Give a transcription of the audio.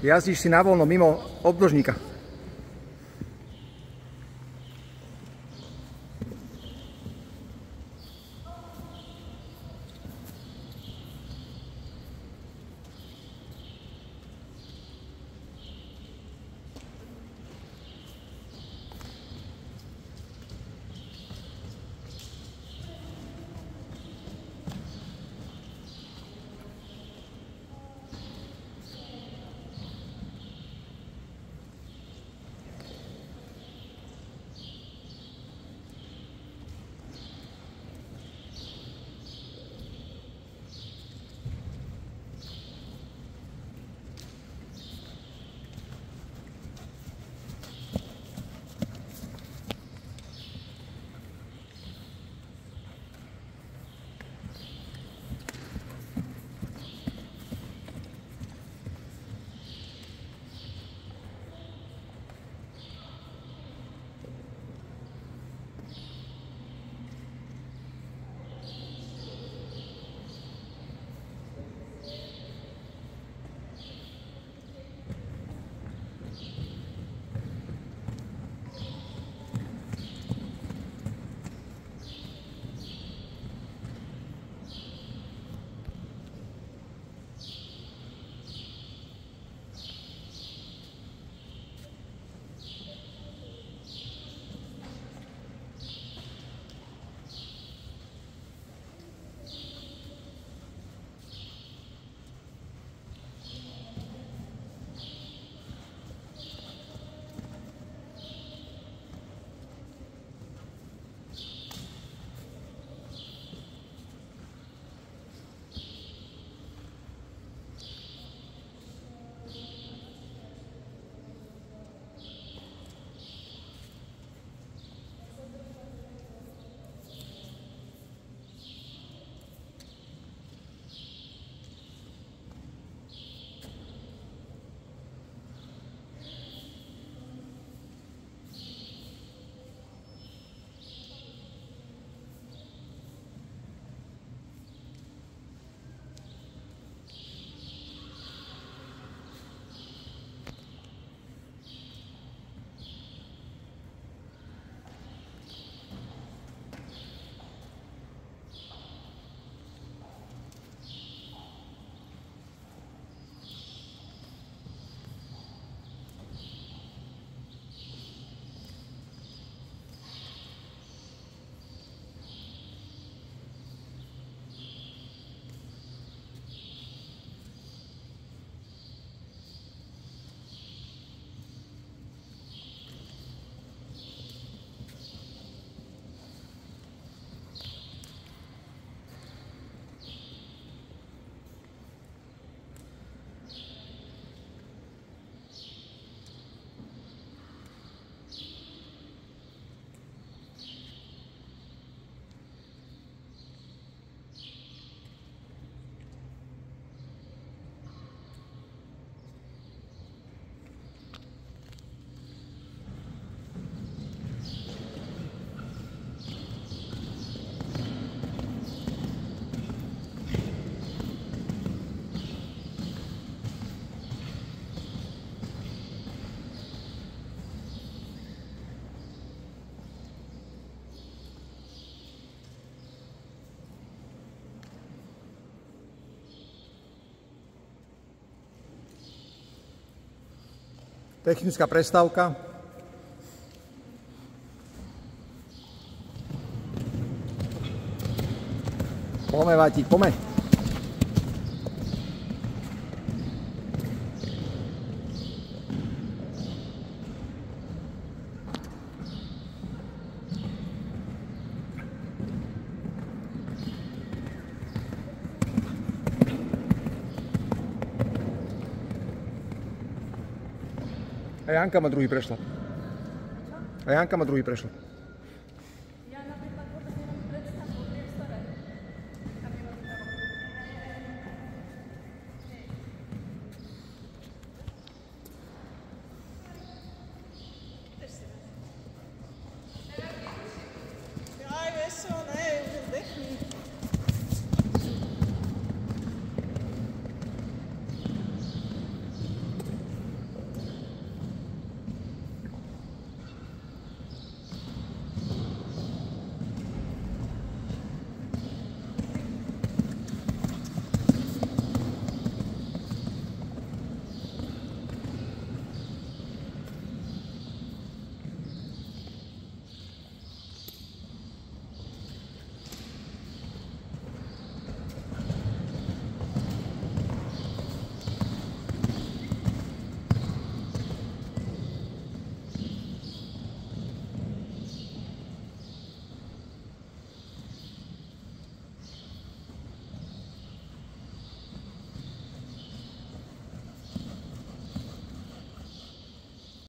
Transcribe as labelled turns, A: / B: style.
A: Jazdíš si na voľno mimo obdĺžnika. Technická prestávka. Pome, Vatík, pome. A Janka ma druhý prešla. A Janka ma druhý prešla.